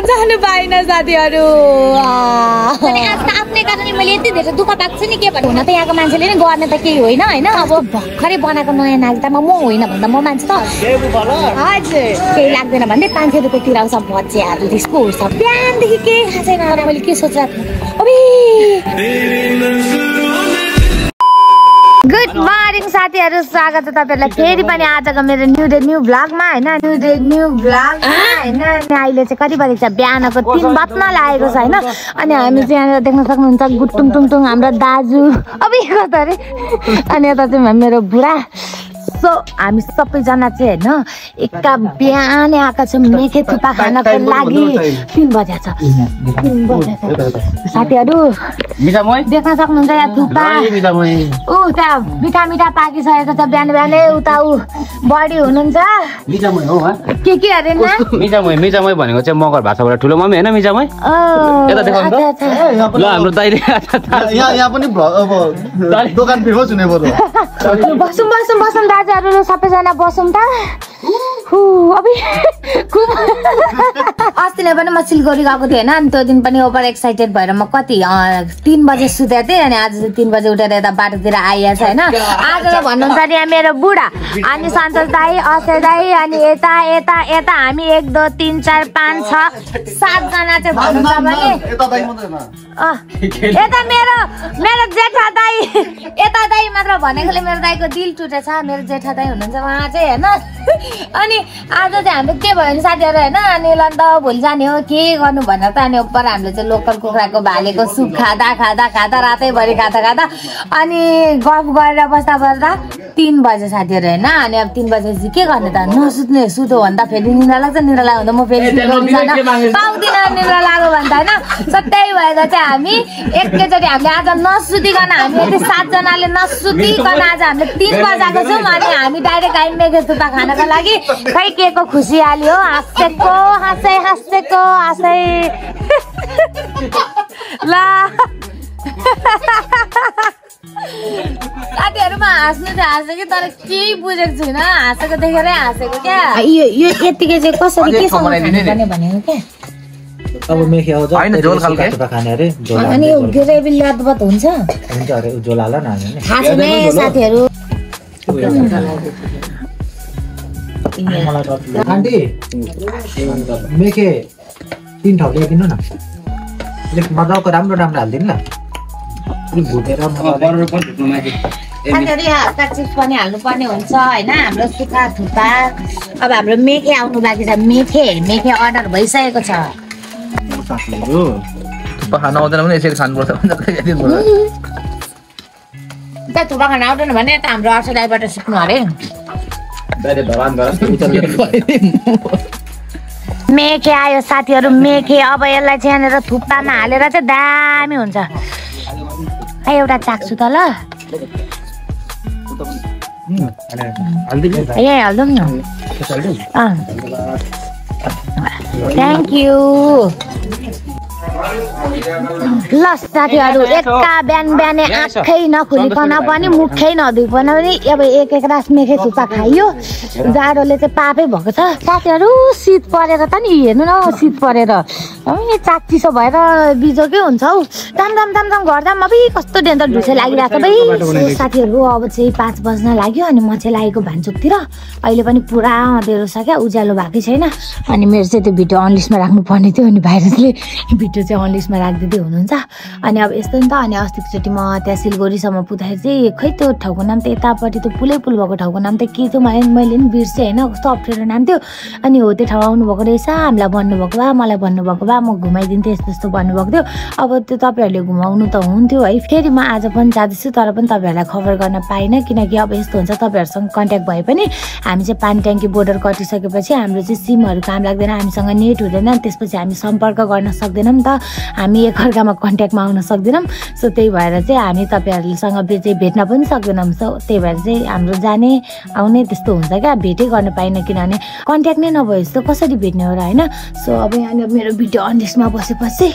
जानु पाइनँ साथीहरू आफ्नै कारणले मैले यति धेरै दुःख पाएको छु नि के भन्नु हुन त यहाँको मान्छेले नै गर्ने त केही होइन होइन अब भर्खरै बनाएको नयाँ नागरिकतामा म होइन भन्दा म मान्छे त हजुर केही लाग्दैन भन्दै पाँच सय रुपियाँ तिराउँछ बच्चाहरू त्यसको बिहानदेखि केही छैन तर मैले के अबे गुड मर्निङ साथीहरू। स्वागत छ तपाईँहरूलाई। फेरि पनि आजको मेरो न्यु डे न्यू भ्लगमा होइन? न्यु डे न्यू भ्लगमा होइन? अहिले चाहिँ कति बजेको छ? बिहानको तिन बज्न लागेको छ होइन? अनि हामी चाहिँ यहाँनिर देख्न सक्नुहुन्छ गुटुङ टुङ टुङ हाम्रो दाजु। अब कता अरे। अनि यता चाहिँ मेरो बुढा। सो हामी सबैजना चाहिँ होइन एका बिहानै आएका छौँ मेखे थुक्पा खानको लागि तिन बजे छ। तिन बजे छ। साथीहरू देख्न सक्नुहुन्छ यहाँ मै ऊ त्यहाँ मिठा मिठा पाकिसकेको छ बिहान बिहानै उता ऊ बडी हुनुहुन्छ। के के अरे ना? मिठा मै मिठा मै भनेको चाहिँ मगर भाषाबाट ठुलो मम्मी होइन मिठा मै ओ, यता देखाउनु त। अच्छा, अच्छा। ल हाम्रो दाइले यहाँ यहाँ पनि दोकान फेमस हुने। बसौँ बसौँ बसौँ दाजुहरू ल सबैजना बसौँ त। अबे अस्ति नै पनि म सिलगढी गएको थिएँ होइन अनि त्यो दिन पनि ओभर एक्साइटेड भएर म कति तिन बजे सुतेको थिएँ अनि आज तिन बजे उठेर यता बाटोतिर आइएको छ होइन आज त भन्नुहुन्छ नि यहाँ मेरो बुढा अनि सन्तोष दाई अक्षय दाई अनि यता यता यता हामी एक दो तिन चार पाँच छ सातजना चाहिँ भन्नुहुन्छ भने यता मेरो मेरो जेठा दाई यता दाई मात्र भनेकोले मेरो दाईको दिल टुटेछ मेरो जेठा दाई हुनुहुन्छ उहाँ चाहिँ होइन अनि आज चाहिँ हाम्रो के भयो भने साथीहरू होइन? अनि ल त भोलि जाने हो के गर्नु भनेर त अनि उपर हामीले चाहिँ लोकल कुखुराको भालेको सुप खाँदा खाँदा खाँदा रातैभरि खाँदा खाँदा अनि गफ गरेर बस्दा बस्दा तिन बजे साथीहरू होइन? अनि अब तिन बजे के गर्ने त? नसुत्ने सुत्यो भने त फेरि निन्द्रा लाग्छ निन्द्रा लाग्यो भने त म फेरि पाउँदिनँ निन्द्रा लाग्यो भने त होइन? सो त्यही भएर चाहिँ हामी एकैचोटि हामीले आज नसुतिकन हामी यति सातजनाले नसुतिकन आज हामीले तिन बजाएको छौँ अनि हामी डाइरेक्ट मेघे थुक्पा खानको लागि। खै के को खुसियाली हो हाँसेको हाँसै हाँसेको हाँसै। ल। साथीहरूमा हाँस्नु चाहिँ हाँसेँ कि तर केही बुझेको छुइनँ। हाँसेको देखेरै हाँसेको क्या। यो यो यतिकै चाहिँ कसरी केसँग खानुपर्ने भनेको क्या? अब मेखी आउँछ। खाने अरे अनि ग्रेभी लतबत हुन्छ? हुन्छ अरे झोल हाल न साथीहरू। त- आन्टी मेखे तिन ठाउँ ल्याइदिनु न। अलिक मजाको राम्रो राम्रो हालिदिनु ल। अलिक भुटेर चिप्स पनि हाल्नुपर्ने हुन्छ होइन? हाम्रो सुक्खा थुक्पा। अब हाम्रो मेखे आउनु बाँकी छ। मेखे मेखे अर्डर भइसकेको छ। थुक्पा खान आउँदैन भने यसरी खानुपर्छ थुक्पा खान आउँदैन भने त हाम्रो अर्स दाईबाट सिक्नु अरे। मेखे आयो साथीहरू मेखे अब यसलाई चाहिँ यहाँनिर थुक्पामा हालेर चाहिँ दामी हुन्छ एउटा चाख्छु त ल यही हालिदिउँ न थ्याङ्क यू ल साथीहरू एका बिहान बिहानै आँखै नखुलिकन पनि मुखै नधुइकन पनि अब एक एक रास मेखे थुक्पा खाइयो। जाडोले चाहिँ पापै भएको छ। साथीहरू शीत परेर त नि हेर्नु न शीत परेर। ए चाचिसो भएर बिजोकै हुन्छ हौ। दाम दाम दाम दाम अब कस्तो डेन्जर ढुसै लागिरहेको छ भाइ। साथीहरू अब चाहिँ पाँच बज्न लाग्यो अनि म चाहिँ लागेको भान्चुकतिर। अहिले पनि पुरा अँध्यारो छ क्या उज्यालो भएकै छैन। अनि मेरो चाहिँ त्यो भिडियो अनलिस्टमा राख्नु पर्ने थियो अनि भाइरसले भिडियो चाहिँ अनलिस्टमा राखिदिँदै हुनुहुन्छ। अनि अब यस्तो नि त अनि अस्तिकोचोटि म त्यहाँ सिलगढीसम्म पुग्दाखेरि चाहिँ खै त्यो ठाउँको नाम त यतापट्टि त्यो पुलै पुल भएको ठाउँको नाम त के थियो मैले मैले पनि बिर्सेँ होइन कस्तो अप्ठ्यारो नाम थियो। अनि हो त्यो ठाउँ आउनुभएको रहेछ हामीलाई भन्नुभएको भए मलाई भन्नुभएको भए म घुमाइदिन्थेँ यस्तो यस्तो भन्नुभएको थियो। अब त्यो तपाईँहरूले घुमाउनु त हुन्थ्यो है। फेरि म आज पनि जाँदैछु तर पनि तपाईँहरूलाई खबर गर्न पाइनँ। किनकि अब यस्तो हुन्छ तपाईँहरूसँग कन्ट्याक्ट भए पनि हामी चाहिँ पानी ट्याङ्की बोर्डर कटिसकेपछि हाम्रो चाहिँ सिमहरू काम लाग्दैन हामीसँग नेट हुँदैन त्यसपछि हामी सम्पर्क गर्न सक्दैनौँ त। हामी एकअर्कामा कन्ट्याक्टमा आउन सक्दैनौँ। सो त्यही भएर चाहिँ हामी तपाईँहरूसँग बे- चाहिँ भेट्न पनि सक्दैनौँ। सो त्यही भएर चाहिँ हाम्रो जाने आउने त्यस्तो हुन्छ क्या। भेटै गर्न पाइनँ किनभने कन्ट्याक्ट नै नभए जस्तो कसरी भेट्ने हो र होइन? सो अब यहाँनिर मेरो भिडियो अनलिस्टमा बसेपछि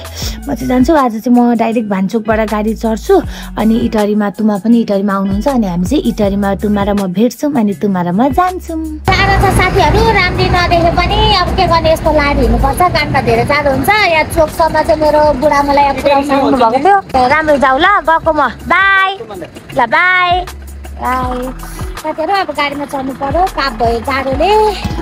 म चाहिँ जान्छु। आज चाहिँ म डाइरेक्ट भान्चोकबाट गाडी चढ्छु अनि इटरीमा तुमा पनि इटरीमा आउनुहुन्छ अनि हामी चाहिँ इटरीमा तुमा र म भेट्छौँ अनि तुमा र म जान्छौँ। टाढो छ साथीहरू राम्ररी नदेखे पनि अब के गर्ने यस्तो लाडी हिँड्नुपर्छ काम त धेरै जाडो हुन्छ। यहाँ चोकसम्म चाहिँ मेरो बुढा मलाई पुऱ्याउनु राम्रो जाऊ ल गएको म। बाई। ल बाई। बाई। साथीहरू अब गाडीमा चढ्नु पर्यो। काप भयो जाडोले।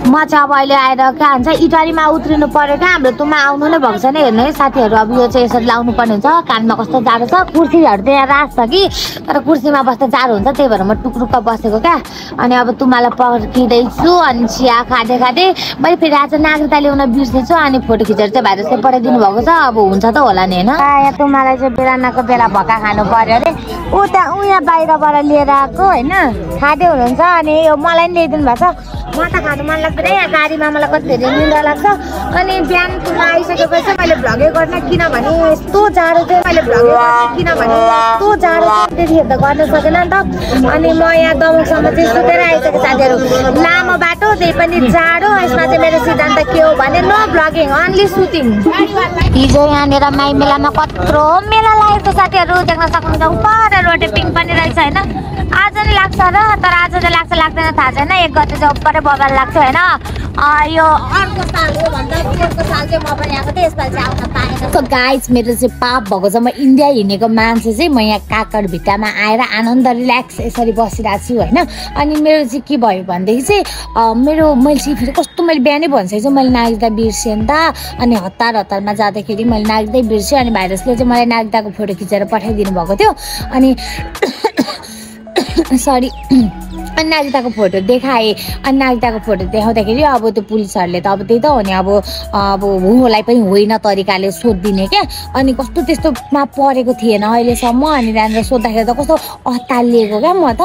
म चाहिँ अब अहिले आएर के भन्छ इटारीमा उत्रिनु पर्यो क्या। हाम्रो तुमा आउनु नै भएको छैन हेर्नु है साथीहरू। अब यो चाहिँ यसरी लाउनु पर्ने हुन्छ। कानमा कस्तो जाडो छ। कुर्सीहरू त यहाँ राख छ कि। तर कुर्सीमा बस्दा जाडो हुन्छ त्यही भएर म टुक्रुक्क बसेको क्या। अनि अब तुमालाई पर्खिँदैछु अनि चिया खाँदै खाँदै। मैले फेरि आज नागरिकता ल्याउन बिर्सेछु अनि फोटो खिचेर चाहिँ भाइरस चाहिँ पठाइदिनु भएको छ। अब हुन्छ त होला नि होइन। तुमालाई चाहिँ बेलानाको बेला भक्का खानु पर्यो अरे। त्यहाँ ऊ यहाँ बाहिरबाट लिएर आएको होइन। खाँदै हुनुहुन्छ? अनि यो मलाई पनि ल्याइदिनु भएको छ। म त खानु मन लाग्दैन यहाँ गाडीमा मलाई कति धेरै निन्द्रा लाग्छ? अनि बिहान तुमा आइसकेपछि चाहिँ मैले भ्लगै गर्न किनभने यस्तो जाडो चाहिँ मैले भ्लगै गर्न किनभने यस्तो जाडो त्यतिखेर त गर्न सकेन नि त। अनि म यहाँ दमकसम्म चाहिँ सुतेर आइसकेँ साथीहरू। लामो बाटो त्यही पनि जाडो। यसमा चाहिँ मेरो सिद्धान्त के हो भने नो भ्लगिङ अन्ली सुटिङ हिजो यहाँनिर माई मेलामा कत्रो मेला लागेको साथीहरू देख्न सक्नुहुन्छ। पर रोटे पिङ पनि रहेछ होइन? आज नि लाग्छ र तर आज चाहिँ लाग्छ लाग्दैन थाहा छैन। एक गते चाहिँ उपरै बगान लाग्छ होइन यो अर्को साल हो भन्दा अर्को साल चाहिँ म पनि आएको थिएँ यसपालि चाहिँ आउन पाएन सो गाइज मेरो चाहिँ पाप भएको छ म इन्डिया हिँडेको मान्छे चाहिँ म यहाँ काकड भित्तामा आएर आनन्द रिल्याक्स यसरी बसिरहेको छु होइन अनि मेरो चाहिँ के भयो भनेदेखि चाहिँ अँ, मेरो मैले चाहिँ फेरि कस्तो मैले बिहानै भनिसकेको छु मैले नागरिकता बिर्सेँ नि त अनि हतार हतारमा जाँदाखेरि मैले नागरिकतै बिर्सेँ अनि भाइरसले चाहिँ मलाई नागरिकताको फोटो खिचेर पठाइदिनु भएको थियो अनि सरी अनि नागरिकताको फोटो देखाएँ अनि नागरिकताको फोटो देखाउँदाखेरि अब त्यो पुलिसहरूले त अब त्यही त हो नि अब अब हुलाई पनि होइन तरिकाले सोधिदिने क्या। अनि कस्तो त्यस्तोमा परेको थिएन अहिलेसम्म अनि त्यहाँनिर सोद्धाखेरि त कस्तो अत्तालिएको क्या म त।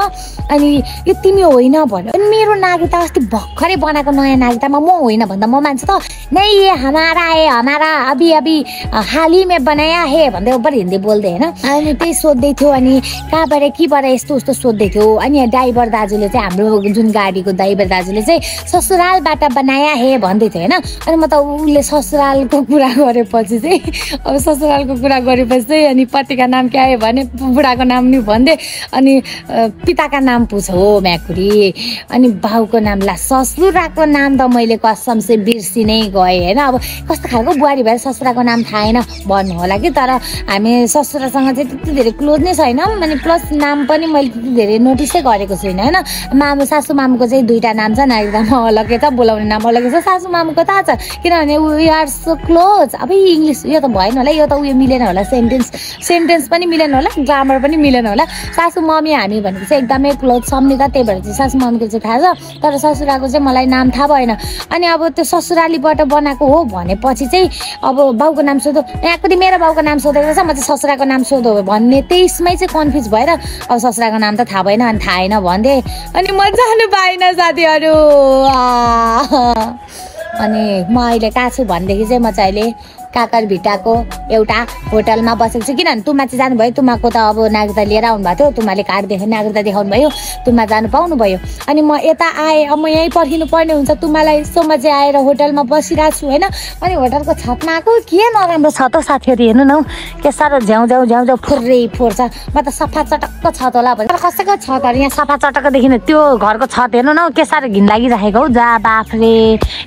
अनि यो तिमी होइन भन्यो। अनि मेरो नागरिकता अस्ति भर्खरै बनाएको नयाँ नागरिकतामा म होइन भन्दा म मान्छे त। नै ये हमारा है हमारा अभी अभी हाल ही में बनाया है भन्दै ऊपर हिन्दी बोल्दै होइन? अनि त्यही सोध्दै थियो अनि कहाँबाट केबाट यस्तो उस्तो सोध्दै थियो? अनि ड्राइभर दाजुले चाहिँ हाम्रो जुन गाडीको ड्राइभर दाजुले चाहिँ ससुरालबाट बनाया हे भन्दै थियो होइन? अनि म त उसले ससुरालको कुरा गरेपछि चाहिँ अब ससुरालको कुरा गरेपछि चाहिँ अनि पतिका नाम के आयो भने बुढाको नाम नि भनिदिएँ अनि पिताका नाम पुछ हो म्याकुरी। अनि बाउको नाम ला ससुराको नाम त मैले कसम चाहिँ बिर्सि नै गएँ होइन? अब कस्तो खालको बुहारी भएर ससुराको नाम थाहा भन्नु होला कि? तर हामी ससुरासँग चाहिँ त्यति धेरै क्लोज नै छैनौँ अनि प्लस नाम पनि मैले त्यति धेरै नोटिसै गरेको छुइनँ होइन? मामु सासु मामुको चाहिँ दुइटा नाम छ नागरिकतामा अलग्गै छ बोलाउने नाम अलग्गै छ। सासु मामुको थाहा छ। किनभने वी आर सो क्लोज अब इङ्ग्लिस यो त भएन होला यो त उयो मिलेन होला सेन्टेन्स सेन्टेन्स पनि मिलेन होला ग्रामर पनि मिलेन होला। सासु मम्मी हामी भनेको चाहिँ एकदमै क्लोज सम्झि त त्यही भएर चाहिँ सासु मम्मीको चाहिँ थाहा छ। तर ससुराको चाहिँ मलाई नाम थाहा भएन। अनि अब त्यो ससुरालीबाट बनाएको हो भनेपछि चाहिँ अब बाउको नाम सोधो। यहाँ कति मेरो बाउको नाम सोधेको रहेछ म चाहिँ ससुराको नाम सोधो भन्ने त्यसमै चाहिँ कन्फ्युज भएर अब ससुराको नाम त थाहा भएन अनि थाहा होइन भन्दै अनि म जानु पाइनँ साथीहरू। अनि म अहिले कहाँ छु भनेदेखि चाहिँ म चाहिँ अहिले काकर भिटाको एउटा होटलमा बसेको छु। किनभने तुमा चाहिँ जानुभयो तुमाको त अब नागरिकता लिएर आउनुभएको थियो तुमाले कार्ड देखा नागरिकता देखाउनु भयो तुमा जानु पाउनुभयो। अनि म यता आएँ अब म यहीँ पर्खिनु पर्ने हुन्छ तुमालाई यसो म चाहिँ आएर होटलमा बसिरहेको छु होइन? अनि होटलको छतमा आएको के नराम्रो छ त साथीहरू हेर्नु न हौ। के साह्रो झ्याउ झ्याउ झ्याउ झ्याउ फुर्रै फोर्छ। म त सफा चटक्क छत होला भने तर कसैको छतहरू यहाँ सफा चटक्क देखिन त्यो घरको छत हेर्नु न हौ के साह्रो घिन लागिराखेको हौ। जा बाफ्रे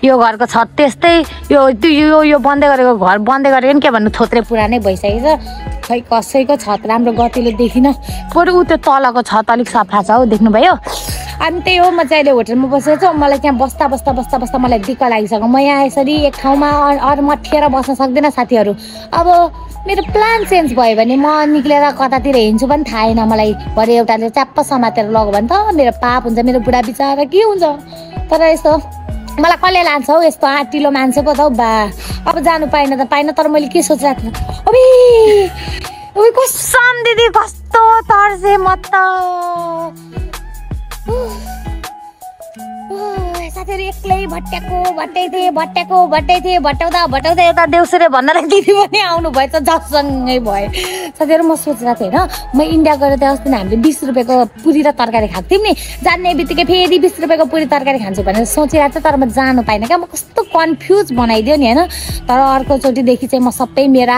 यो घरको छत त्यस्तै यो त्यो यो यो बन्दै गरेको घर बन्दै गरेको नि के भन्नु थोत्रे पुरानै भइसकेको छ। खै कसैको छत राम्रो गतिलो देखिनँ। बरु ऊ त्यो तलको छत अलिक सफा छ हौ देख्नुभयो? अनि त्यही हो म चाहिँ अहिले होटलमा बसेको छु। मलाई त्यहाँ बस्दा बस्दा बस्दा बस्दा मलाई दिक्क लागिसक्यो। म यहाँ यसरी एक ठाउँमा अरू मठिएर बस्न सक्दिनँ साथीहरू। अब मेरो प्लान चेन्ज भयो भने म निक्लेर कतातिर हिँड्छु पनि थाहा छैन मलाई। भरे एउटाले च्याप्प समातेर लग्यो भने त मेरो पाप हुन्छ मेरो बुढा बिचरा के हुन्छ? तर यस्तो मलाई कसले लान्छ हौ? यस्तो आँटिलो मान्छे पो त हौ बा। अब जानु पाएन त पाएन तर मैले के सोचिरहेको थिएँ अबे ओइ कसम दिदी कस्तो तर्से म त। साथीहरू एक्लै भट्ट्याएको भट्टाइथे भट्ट्याएको भट्टाइथे भट्टाउँदा भट्टाउँदा एउटा देउसुरे भन्नलाई दिदी पनि आउनु भएछ जसँगै भयो। साथीहरू म सोचिरहेको थिएँ होइन म इन्डिया गएर त्यहाँ अस्ति हामीले बिस रुपियाँको पुरी र तरकारी खाएको थियौँ नि। जाने बित्तिकै फेरि बिस रुपियाँको पुरी तरकारी खान्छु भनेर सोचिरहेको थिएँ तर म जानु पाइनँ क्या। म कस्तो कन्फ्युज बनाइदियो नि होइन। तर अर्कोचोटिदेखि चाहिँ म सबै मेरा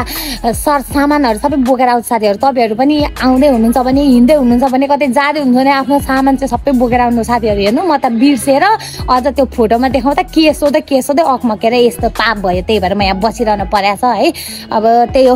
सर सामानहरू सबै बोकेर आउँछु साथीहरू। तपाईँहरू पनि आउँदै हुनुहुन्छ भने हिँड्दै हुनुहुन्छ भने कतै जाँदै हुनुहुन्छ भने आफ्नो सामान चाहिँ सबै बोकेर आउनु साथीहरू हेर्नु। म त बिर्सेर अझ त्यो फोटोमा देखाउँदा के सोध्दै के सोध्दै अखमकेर यस्तो पाप भयो त्यही भएर म यहाँ बसिरहनु परेको छ है। अब त्यही हो।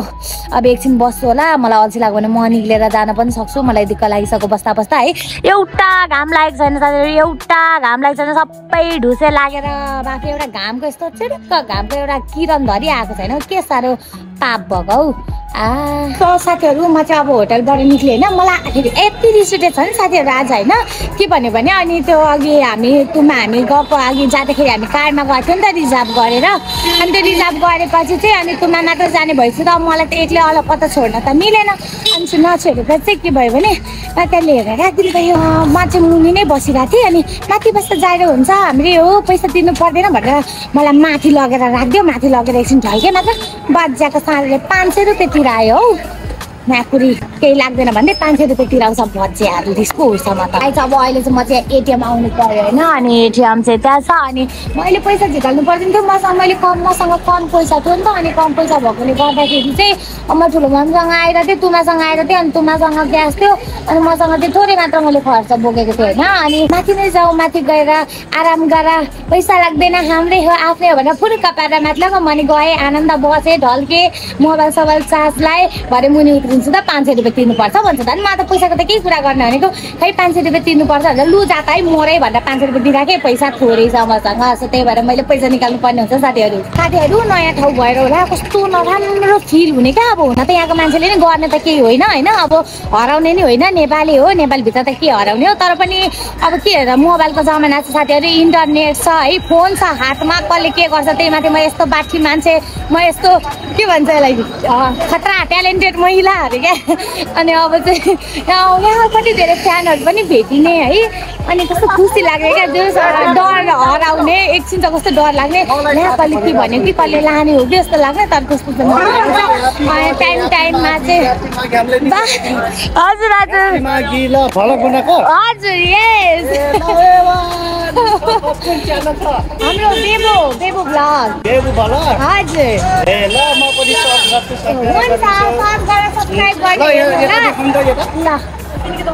अब एकछिन बस्छु होला। मलाई अल्छी लाग्यो भने म निक्लेर जान पनि सक्छु। मलाई दिक्क लागिसक्यो बस्दा बस्दा है। एउटा घाम लागेको छैन साथीहरू। एउटा घाम लागेको छैन। सबै ढुसे लागेर बाँकी एउटा घामको यस्तो चिडिक्क घामको एउटा किरण धरि आएको छैन के साह्रो पाप भएको हौ। त साथीहरू म चाहिँ अब होटलबाट निक्लेँ होइन। मलाई यति रिस उठेको छ नि साथीहरू आज होइन। के भन्यो भने अनि त्यो अघि हामी तुमा हामी गएको अघि जाँदाखेरि हामी कारमा गएको थियौँ नि त रिजर्भ गरेर। अनि त्यो रिजर्भ गरेपछि चाहिँ अनि तुमा नाटक जाने भएपछि त मलाई त एक्लै अलपत्ता छोड्न त मिलेन। अनि नछोडेपछि चाहिँ के भयो भने त्यहाँ लिएर राखिदिनु भयो। म चाहिँ मुनि नै बसिरहेको थिएँ अनि माथि बस्दा जाएर हुन्छ। हामीले हो पैसा तिर्नु पर्दैन भनेर मलाई माथि लगेर राखिदियो। माथि लगेर एकछिन ढल्के मात्र बज्जाको साँडले पाँच सय रुपियाँ हौ म्याकुरी केही लाग्दैन भन्दै पाँच सय रुपियाँ तिराउँछ भजियाहरू त्यसको उसमा त। आइज अब अहिले चाहिँ म चाहिँ एटिएम आउनु पऱ्यो होइन अनि एटिएम चाहिँ त्यहाँ छ अनि मैले पैसा झिकाल्नु पर्दैन थियो। मसँग मैले कम मसँग कम पैसा थियो नि त अनि कम पैसा भएकोले गर्दाखेरि चाहिँ म ठुलो मामसँग आएर थिएँ तुमासँग आएर थिएँ अनि तुमासँग क्यास थियो अनि मसँग चाहिँ थोरै मात्र मैले खर्च बोकेको थिएँ होइन अनि माथि नै जाउँ माथि गएर आराम गर पैसा लाग्दैन हाम्रै हो आफ्नै हो भनेर फुरुक्क पारेर माथि मैले गएँ आनन्द बसेँ ढल्केँ मोबाइल सोबाइल चार्ज लाएँ भरे मुनि उत्रिन्छु त पाँच सय रुपियाँ तिर्नुपर्छ। भन्छ त अनि म त पैसाको त केही कुरा गर्ने भनेको खै पाँच सय रुपियाँ तिर्नुपर्छ भनेर लु जा त है मोरै भनेर पाँच सय रुपियाँ दिइराखेँ पैसा थोरै छ मसँग सो त्यही भएर मैले पैसा निकाल्नु पर्ने हुन्छ साथीहरू। साथीहरू नयाँ ठाउँ भएर होला। कस्तो नराम्रो फिल हुने क्या अब हुन त यहाँको मान्छेले नै गर्ने त केही होइन होइन? अब हराउने नै होइन नेपाली हो। नेपालभित्र त के हराउने हो? तर पनि अब के हेर मोबाइलको जमाना छ साथीहरू इन्टरनेट छ है फोन छ हातमा कसले के गर्छ त्यही माथि म यस्तो बाठी मान्छे म यस्तो के भन्छ यसलाई? खतरा ट्यालेन्टेड महिला। अरे क्या? अनि अब चाहिँ यहाँ यहाँ कति धेरै फ्यानहरू पनि भेटिने है? अनि कस्तो खुसी लाग्ने क्या? जो डर हराउने एकछिन त कस्तो डर लाग्ने। यहाँ कसले के भन्यो कि कसले लाने हो कि जस्तो लाग्ने तर त्यस्तो त नलाग्छ। टाइम टाइममा चाहिँ हजुर हजुर। हजुर यस हाम्रो बेबो बेबो ब्लग देव भलक हजुर। ए ल म पनि सर्च गर्छु सर्च गरेर सब्सक्राइब गरिदिनु ल।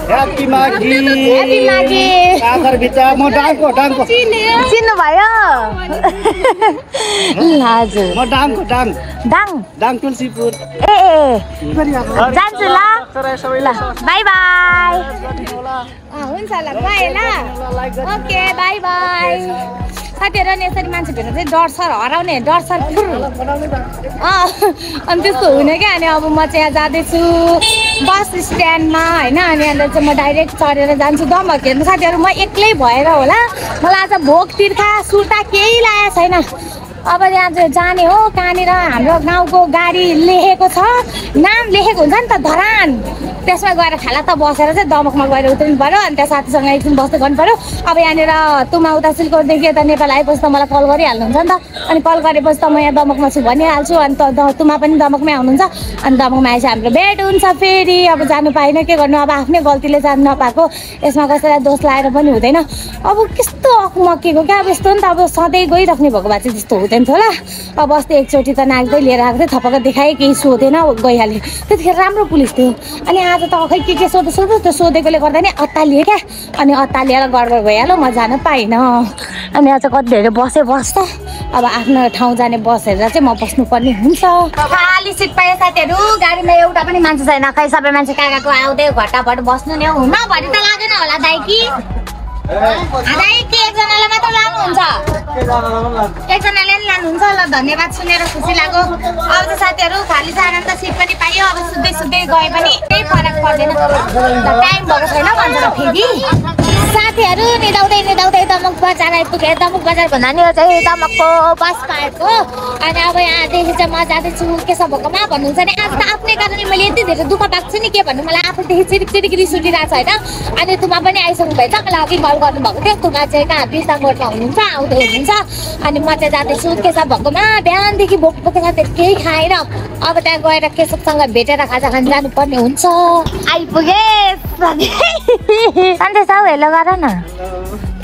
ह्याप्पी माघी ह्याप्पी माघी सागरभित्र म डाङको डाङको चिन्नु भयो हजुर। म डाङको डाङ दाङ डाङ तुलसीपुर। जान्छु ल। ल बाई बाई। हुन्छ ल गएँ ल। Okay bye bye. साथीहरू अनि यसरी मान्छे भेट्दा चाहिँ डर सर हराउने डर सर अँ अनि त्यस्तो हुने क्या अनि अब म चाहिँ यहाँ जाँदैछु बस स्ट्यान्डमा होइन अनि अन्त चाहिँ म डाइरेक्ट चढेर जान्छु दमक हेर्नु। साथीहरू म एक्लै भएर होला। मलाई आज भोक तिर्खा सुर्ता केही लागेको छैन। अब यहाँ जाने हो कहाँनिर हाम्रो गाउँको गाडी लेखेको छ। नाम लेखेको हुन्छ नि त धरान। त्यसमा गएर खाला त बसेर चाहिँ दमकमा गएर उत्रनु पऱ्यो अनि त्यहाँ साथीसँग एकछिन बस्दै गर्नु पऱ्यो। अब यहाँनिर तुमा उता सिलगढीदेखि यता नेपाल आएपछि त मलाई कल गरिहाल्नुहुन्छ नि त। अनि कल गरेपछि त म यहाँ दमकमा छु भनिहाल्छु अनि त तुमा पनि दमकमै आउनुहुन्छ। अनि दमकमा आएपछि हाम्रो भेट हुन्छ फेरि। अब जानु पाएन के गर्नु? अब आफ्नै गल्तीले जानु नपाएको। यसमा कसैलाई दोष लाएर पनि हुँदैन। अब कस्तो अखमकेको क्या? अब यस्तो नि त अब सधैँ गइराख्ने भएको भए चाहिँ त्यस्तो हुँदैन। थियो होला। अब अस्ति एकचोटि त नाच्दै लिएर आएको थिएँ थपक्क देखाएँ केही सोधेन गइहाल्यो। त्यतिखेर राम्रो पुलिस थियो। अनि आज त खै के के सोध्दै सोध्दै त्यो सोधेकोले गर्दा नि अत्तालिएँ क्या। अनि अत्तालिएर गडबड भइहाल्यो म जान पाइनँ। अनि आज कति धेरै बसेँ बस्छ। अब आफ्नो ठाउँ जाने बसेर चाहिँ म बस्नुपर्ने हुन्छ। खाली सिट पाएँ साथीहरू गाडीमा एउटा पनि मान्छे छैन। खै सबै मान्छे कहाँ गएको आउँदै घट्टाभट बस्नु नि हौ। नभरि त लागेन होला दाइ कि दाइ कि? एकजनालाई मात्र लानुहुन्छ। एकजनाले नि लानुहुन्छ ल धन्यवाद सुनेर खुसी लाग्यो। अब त साथीहरू खाली छ आनन्द सिट पनि पाइयो अब सुत्दै सुत्दै गए पनि केही फरक पर्दैन। टाइम भएको छैन भन्छ फेरि। साथीहरू निदाउँदै निदाउँदै दमक बजार आइपुगेँ दमक बजार भन्दा नि चाहिँ दमकको बस पार्कको अनि अब यहाँदेखि चाहिँ म जाँदैछु केशव भोकमा भन्नुहुन्छ नि? आज त आफ्नै कारणले मैले यति धेरै दुःख पाएको छु नि के भन्नु? मलाई आफूदेखि चिरिक चिरिक रिस उठिरहेको छ होइन? अनि तुमा पनि आइसक्नु भएछ मलाई अघि कल गर्नुभएको थियो। तुमा चाहिँ कहाँ? बिस्तामोडमा हुनुहुन्छ आउँदै हुनुहुन्छ। अनि म चाहिँ जाँदैछु केशव भोकमा? बिहानदेखि भोक बोकेर केही खाएर अब त्यहाँ गएर केशवसँग भेटेर खाजा खान जानुपर्ने हुन्छ। आइपुगे हौ हेलो गर न।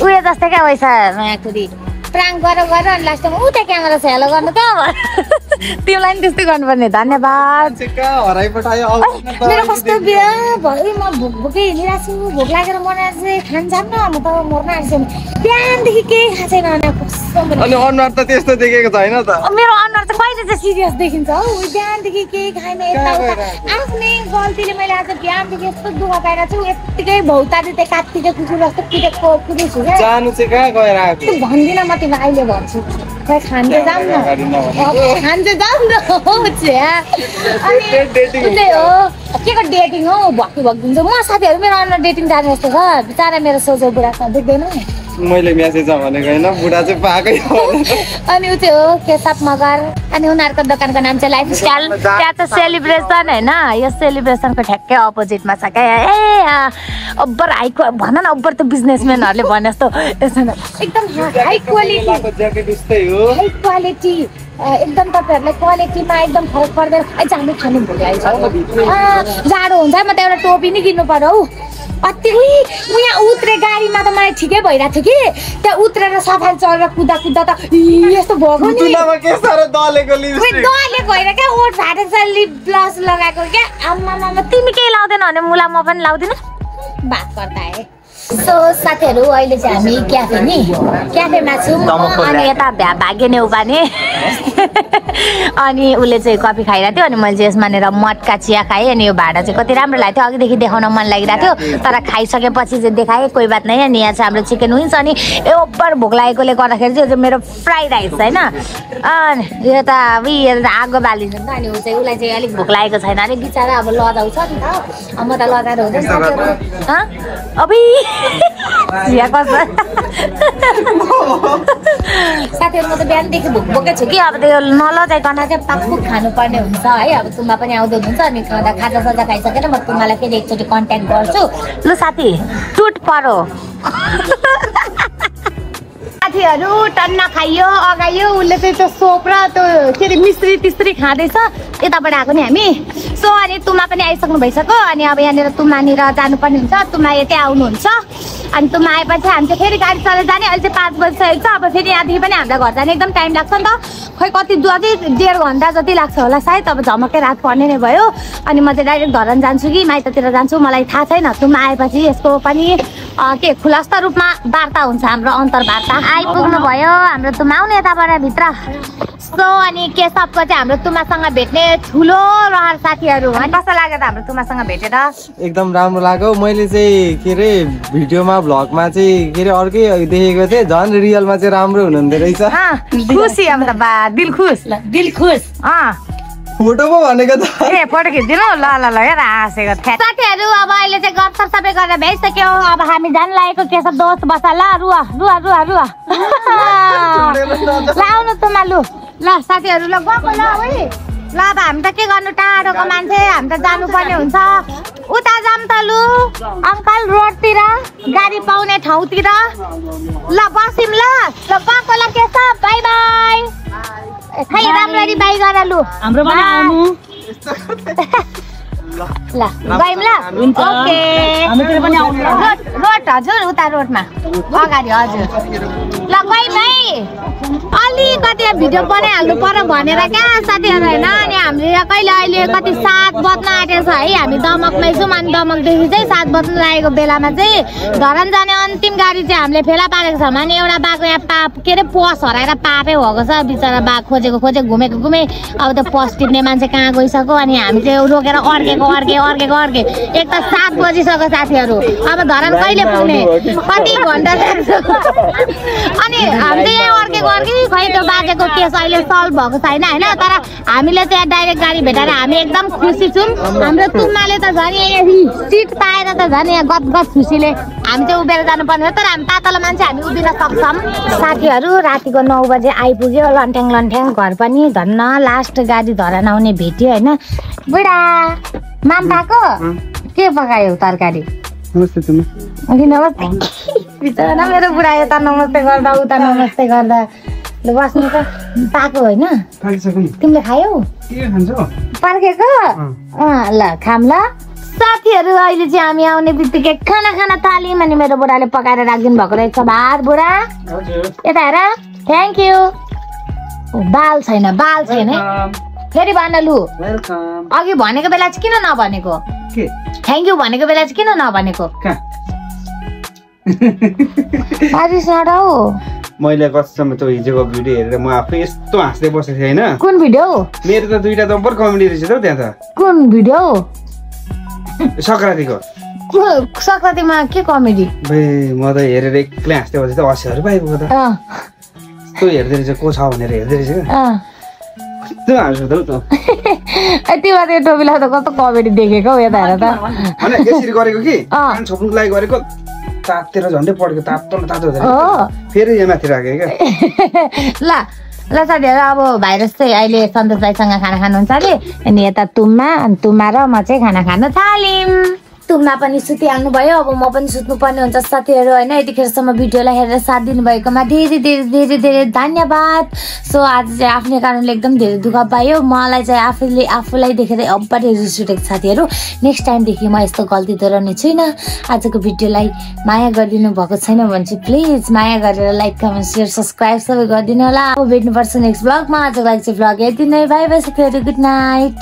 उयो जस्तै क्या वैसा नयाँ कुदी प्राङ गर गर अनि लास्टमा उता क्यामेरा छ हेलो गर्नु त तिमीलाई पनि त्यस्तै गर्नुपर्ने धन्यवाद। मेरो कस्तो बिहा भयो? म भोक भोकै हिँडिरहेको छु भोक लागेर मनाएर चाहिँ खान जान्न म त मर्न आँट्छु। बिहानदेखि केही खाएको छैन अनि अनुहार त त्यस्तो देखेको छैन त। मेरो अनुहार चाहिँ कहिले चाहिँ सिरियस देखिन्छ हौ? बिहानदेखि केही खाएन यताउता आफ्नै गल्तीले मैले आज बिहानदेखि यस्तो दुःख पाइरहेको छु यत्तिकै भौताले त्यो कात्तिके कुकुर जस्तो कुदेछु क्या। जानु चाहिँ कहाँ गएर आएको भन्दिनँ म तिमीलाई अहिले भन्छु। खै खान्छ जाऊँ न। अब खान्छ जाऊँ न। हो छ्या अनि त्यही हो के को डेटिङ हौ? भक्ति भक्ति हुन्छ। म साथीहरू मेरो अनुहार डेटिङ जाने जस्तो छ। बिचरा मेरो सोझो बुढासँग देख्दैन। मैले म्यासेज भनेको होइन बुढा चाहिँ पाएकै हो। अनि ऊ चाहिँ हो केसाप मगर अनि उनीहरूको दोकानको नाम चाहिँ लाइफ स्टाइल त्यहाँ चाहिँ सेलिब्रेसन होइन यो सेलिब्रेसनको ठ्याक्कै अपोजिटमा छ क्या। ए अब्बर हाई क्वा भन न अब्बर त बिजनेसम्यानहरूले भने जस्तो। एकदम हाई क्वालिटी एकदम तपाईँहरूलाई क्वालिटीमा एकदम फरक पर्दैन। जानु खानु भोलि जाडो हुन्छ म त एउटा टोपी नै किन्नु पर्यो हौ। कति उही उ यहाँ उत्रे गाडीमा त मलाई ठिकै भइरहेको थियो कि? त्यहाँ उत्रेर सफारी चढेर कुदा कुदा त यस्तो भएको नि। दलेको क्या ओठ फाटेको छ लिप ग्लस लगाएको क्या? आम्मामा तिमी केही लाउँदैन भने मुला म पनि लाउँदिनँ। बात गर्दा है। सो साथीहरू अहिले चाहिँ हामी क्याफे नि। क्याफेमा छौँ। अनि यता भ्या भाग्य ने उपाने अनि उसले चाहिँ कफी खाइरहेको थियो अनि मैले चाहिँ यसमानेर मटका चिया खाएँ अनि यो भाडा चाहिँ कति राम्रो लागेको थियो। अघिदेखि देखाउन मन लागिरहेको थियो तर खाइसकेपछि चाहिँ देखाएँ कोही बात नै। अनि यहाँ चाहिँ हाम्रो चिकन विङ्स अनि यो ओभर भोक लागेकोले गर्दाखेरि चाहिँ यो चाहिँ मेरो फ्राइड राइस होइन। अनि यो त अब यो त आगो बालिन्छ नि त अनि ऊ चाहिँ उसलाई चाहिँ अलिक भोक लागेको छैन। अरे बिचरा अब लजाउँछ नि त। म त लजाएर हुँदैन? अबै चिया कस्तो? साथीहरू म त बिहानदेखि भोक भोकै छु कि? अब त्यो नलजाइकन चाहिँ पाकपुक खानुपर्ने हुन्छ है। अब तुम्बा पनि आउँदै हुनुहुन्छ अनि खाँदा खाजा साजा खाइसकेर म तुम्बालाई फेरि एकचोटि कन्ट्याक्ट गर्छु। लु साथी टुट परो। साथीहरू टन्न खाइयो अगाइयो उसले चाहिँ त्यो सोप र त्यो के अरे मिस्त्री तिस्त्री खाँदैछ। यताबाट आएको नि हामी। सो अनि तुमा पनि आइसक्नु भइसक्यो। अनि अब यहाँनिर तुमानिर जानुपर्ने हुन्छ। तुमा यतै आउनुहुन्छ। अनि तुमा आएपछि हामी चाहिँ फेरि गाडी चलेर जाने। अहिले चाहिँ पाँच बजिसकेको छ। अब फेरि यहाँदेखि पनि हामीलाई घर जाने एकदम टाइम लाग्छ नि त। खै कति अझै डेढ घन्टा जति लाग्छ होला सायद। अब झमक्कै रात पर्ने नै भयो। अनि म चाहिँ डाइरेक्ट धरन जान्छु कि? माइततिर जान्छु। मलाई थाहा छैन। तुमा आएपछि यसको पनि के खुलस्त रूपमा वार्ता हुन्छ हाम्रो अन्तर्वार्ता। आइपुग्नु भयो हाम्रो तुमा आउने यताबाट भित्र सो अनि के सबको चाहिँ हाम्रो तुमासँग भेट्ने ठुलो रहर साथीहरू अनि कस्तो लाग्यो त हाम्रो तुमासँग भेटेर? एकदम राम्रो लाग्यो। मैले चाहिँ के अरे भिडियोमा भ्लगमा चाहिँ के अरे अर्कै देखेको थिएँ। झन् रियलमा चाहिँ राम्रो हुनुहुँदो रहेछ। खुसी अब त बा दिल खुस। दिल खुस। अँ फोटो पो भनेको त ए फोटो खिचिदिनु। ल ल ल हेर हाँसेको थिएँ साथीहरू अब अहिले चाहिँ गफसप सबै गरेर भ्याइसक्यो अब हामी जान लागेको के छ दोस्त बसा। ल रुवा रुवा रुवा रुवा। ल आउनु तुमा लु ल साथीहरू ल गएको ल है ल अब हामी त के गर्नु टाढोको मान्छे। हामी त जानुपर्ने हुन्छ। उता जाऊँ त लु। अङ्कल रोडतिर गाडी पाउने ठाउँतिर। ल बस्यौँ ल। ल गएको ल के छ? Bye bye. खै राम्ररी बाई गर लु हाम्रो ल गयौँ ल। ओके। रोड रोड हजुर उता रोडमा। अगाडि हजुर। ल गयौँ अलिकति भिडियो बनाइहाल्नु पर्यो भनेर क्या साथीहरू होइन? अनि हामीले कहिले अहिले कति सात बज्न आँटेको छ है? हामी दमकमै छौँ अनि दमकदेखि चाहिँ सात बज्न लागेको बेलामा चाहिँ धरन जाने अन्तिम गाडी चाहिँ हामीले फेला पारेको छ। भने एउटा बाघको यहाँ पाप के अरे पस हराएर पापै भएको छ। बिचरा बाघ खोजेको खोजे घुमेको घुमे। अब त्यो पस टिप्ने मान्छे कहाँ गइसक्यो? अनि हामी चाहिँ रोकेर अर्केको अर्के अर्केको अर्के। एक त सात बजिसक्यो साथीहरू। अब धरन कहिले पुग्ने? कति घन्टा अनि हामी चाहिँ यहाँ अर्केको अर्कै खै त्यो बाजेको केस अहिले सल्भ भएको छैन होइन? तर हामीले चाहिँ यहाँ डाइरेक्ट गाडी भेटाएर हामी एकदम खुसी छौँ। हाम्रो तुम्माले त झन् यहाँ सिट पाएर त झन् यहाँ गदगद खुसीले हामी चाहिँ उभिएर जानुपर्ने हो। तर हामी पातलो मान्छे हामी उभिन सक्छौँ। साथीहरू रातिको नौ बजे आइपुग्यो लन्ठ्याङ लन्ठ्याङ घर पनि धन्न लास्ट गाडी धरान आउने भेट्यो होइन? बुढा माम पाएको के पकायो तरकारी नमस्ते नमस्ते। बिचरा मेरो बुढा यता नमस्ते गर्दा उता नमस्ते गर्दा। ल बस्नु त। पाएको होइन? तिमीले खायौ? के खान्छौ? पार्केको अँ, ल खाम ल। साथीहरू अहिले चाहिँ हामी आउने बित्तिकै खाना खाना थाल्यौँ अनि मेरो बुढाले पकाएर राखिदिनु भएको रहेछ। भात बुढा। यता हेर। थ्याङ्क यू बाल छैन बाल छैन फेरि भन लु। अघि भनेको बेला चाहिँ किन नभनेको? थ्याङ्क यू भनेको बेला चाहिँ किन नभनेको? मैले कतिसम्म त्यो हिजोको भिडियो हेरेर म आफै यस्तो हाँस्दै बसेको थिएँ होइन। कुन भिडियो? मेरो त दुइटा जब्बर कमेडी रहेछ त त्यहाँ त। कुन भिडियो? सङ्क्रान्तिको। सङ्क्रान्तिमा के कमेडी? म त हेरेर एक्लै हाँस्दै बसेँ त हँसीहरू पाइपुग्यो त। यस्तो हेर्दै रहेछ को छ भनेर हेर्दै रहेछ यस्तो हाँस्यो त त्यो। कस्तो कमेडी देखेको हौ यता हेर त। यसरी गरेको कि? छोप्नुको लागि गरेको। तातेर झन्डै पड्क्यो तातो न तातो। फेरि यहाँ माथि राखेँ क्या? ल ल साथीहरू अब भाइरस चाहिँ अहिले सन्तोष भाइसँग खाना खानुहुन्छ अरे। अनि यता तुम्मा अनि तुम्मा र म चाहिँ खाना खान थाल्यौँ तुम्मा पनि सुतिहाल्नु भयो अब म पनि सुत्नुपर्ने हुन्छ साथीहरू होइन? यतिखेरसम्म भिडियोलाई हेरेर साथ दिनुभएकोमा धेरै धेरै धेरै धेरै धन्यवाद। सो आज चाहिँ आफ्नै कारणले एकदम धेरै दुःख पायो। मलाई चाहिँ आफूले आफूलाई देखेर अब्बरै रिस उठेको साथीहरू नेक्स्ट टाइमदेखि म यस्तो गल्ती दोहोऱ्याउने छुइनँ। आजको भिडियोलाई माया गरिदिनु भएको छैन भने चाहिँ प्लिज माया गरेर लाइक कमेन्ट सेयर सब्सक्राइब सबै गरिदिनु होला। अब भेट्नुपर्छ नेक्स्ट ब्लगमा आजको लागि चाहिँ ब्लग यति नै। बाई बाई साथीहरू। Good night